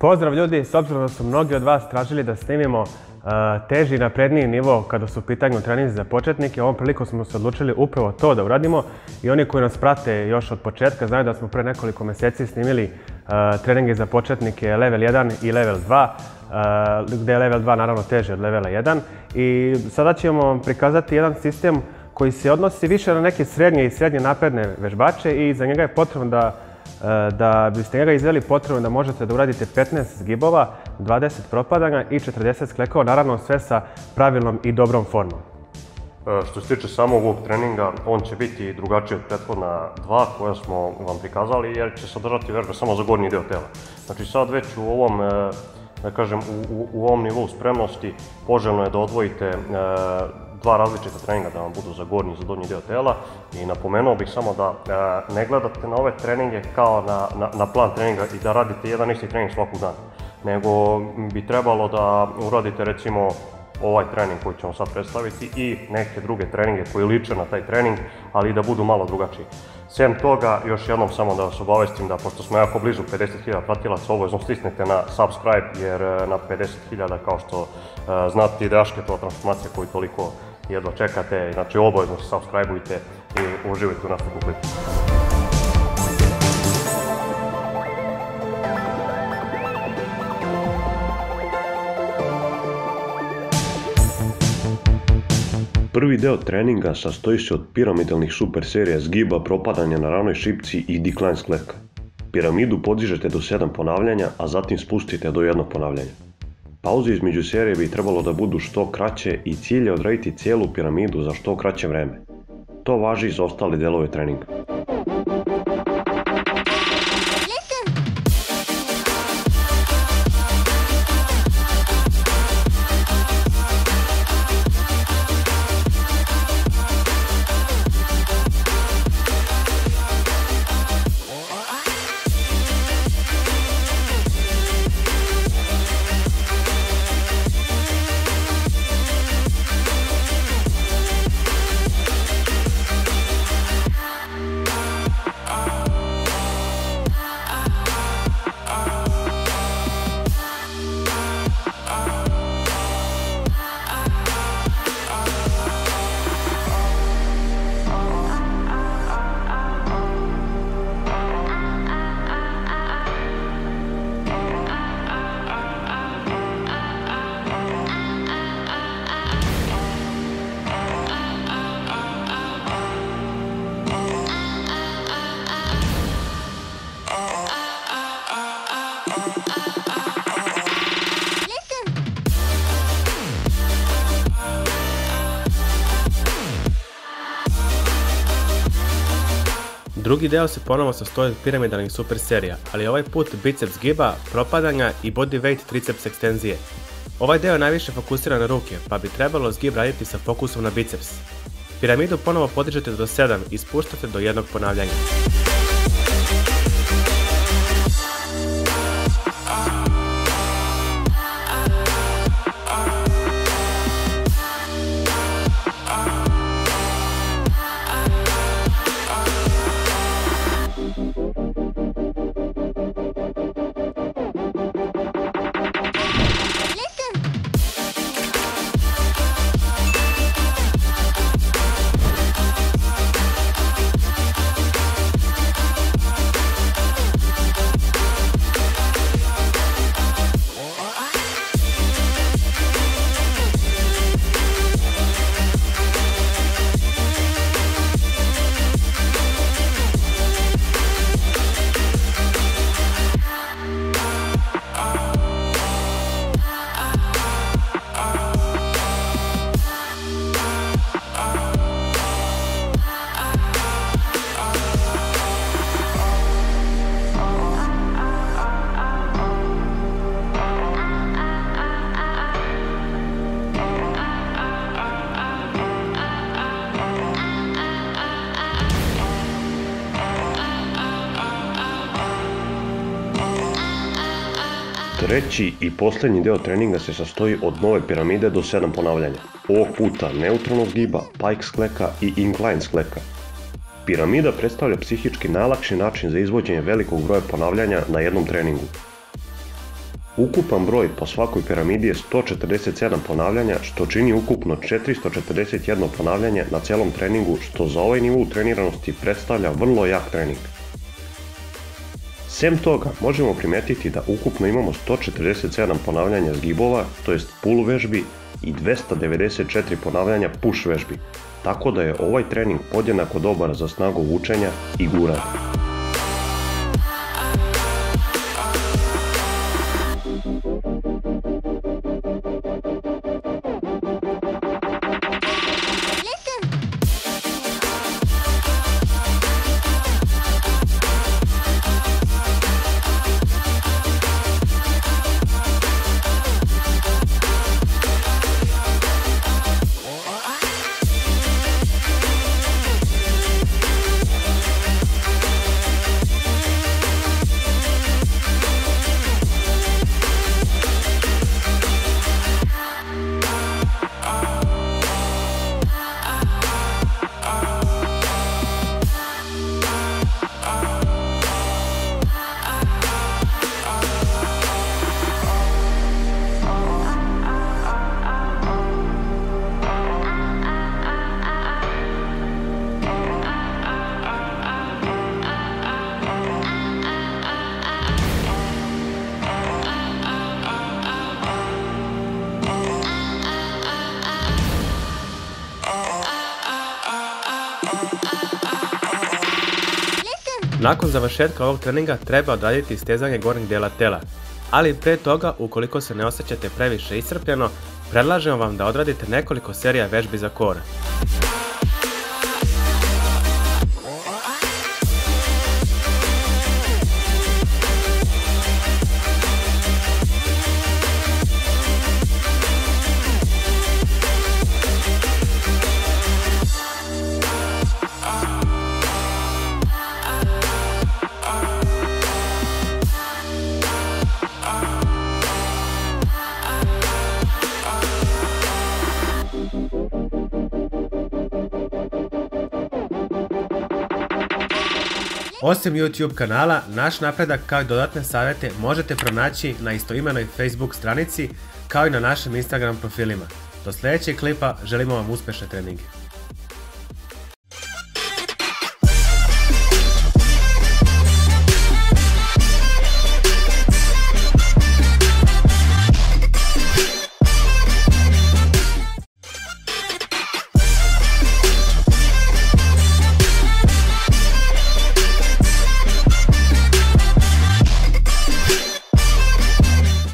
Pozdrav ljudi, s obzirom da su mnogi od vas tražili da snimimo uh, teži i napredniji nivo kada su u pitanju treninzi za početnike, ovom priliku smo se odlučili upravo to da uradimo i oni koji nas prate još od početka znaju da smo pre nekoliko mjeseci snimili uh, treninge za početnike level 1 i level 2, uh, gdje je level 2 naravno teži od levela 1 i sada ćemo vam prikazati jedan sistem koji se odnosi više na neke srednje i srednje napredne vežbače i za njega je potrebno da E, da biste njega izveli potrebno da možete da uradite 15 zgibova, 20 propadanja i 40 sklekova, naravno sve sa pravilnom i dobrom formom. E, što se tiče samog ovog treninga, on će biti drugačiji od prethodna dva koja smo vam prikazali jer će sadržati vežbe samo za gornji dio tela. Znači sad već u ovom e, da kažem, u, u, ovom nivou spremnosti poželjno je da odvojite dva različita treninga da vam budu za gornji i za donji dio tela i napomenuo bih samo da e, ne gledate na ove treninge kao na, na, na plan treninga i da radite jedan isti trening svakog dana, nego bi trebalo da uradite recimo ovaj trening koji ćemo sad predstaviti i neke druge treninge koji liče na taj trening, ali i da budu malo drugačiji. Sem toga, još jednom samo da vas obavestim da pošto smo jako blizu 50.000 pratilaca, obavezno stisnete na subscribe jer e, na 50.000 kao što uh, znate ide to transformacija koju toliko jedva čekate, znači obavezno se subscribeujte i uživajte u nastavku klipu. Prvi deo treninga sastoji se od piramidalnih super serija zgiba, propadanja na ravnoj šipci i decline skleka. Piramidu podižete do 7 ponavljanja, a zatim spustite do jednog ponavljanja. Pauze između serije bi trebalo da budu što kraće i cilj je odraditi cijelu piramidu za što kraće vreme. To važi za ostale delove treninga. Drugi deo se ponovo sastoji od piramidalnih super serija, ali ovaj put biceps giba, propadanja i body weight triceps ekstenzije. Ovaj deo je najviše fokusira na ruke, pa bi trebalo zgib raditi sa fokusom na biceps. Piramidu ponovo podižete do 7 i spuštate do jednog ponavljanja. Treći i posljednji deo treninga se sastoji od nove piramide do 7 ponavljanja. Ovog puta neutralnog zgiba, pike skleka i incline skleka. Piramida predstavlja psihički najlakši način za izvođenje velikog broja ponavljanja na jednom treningu. Ukupan broj po svakoj piramidi je 147 ponavljanja, što čini ukupno 441 ponavljanje na celom treningu, što za ovaj nivou treniranosti predstavlja vrlo jak trening. Sem toga, možemo primetiti da ukupno imamo 147 ponavljanja zgibova, to jest pull vežbi, i 294 ponavljanja push vežbi, tako da je ovaj trening podjednako dobar za snagu vučenja i guranja. Nakon završetka ovog treninga treba odraditi stezanje gornjeg dijela tela, ali pre toga, ukoliko se ne osjećate previše iscrpljeno, predlažemo vam da odradite nekoliko serija vežbi za kor. Osim YouTube kanala, naš napredak kao i dodatne savjete možete pronaći na istoimenoj Facebook stranici kao i na našim Instagram profilima. Do sljedećeg klipa želimo vam uspješne treninge.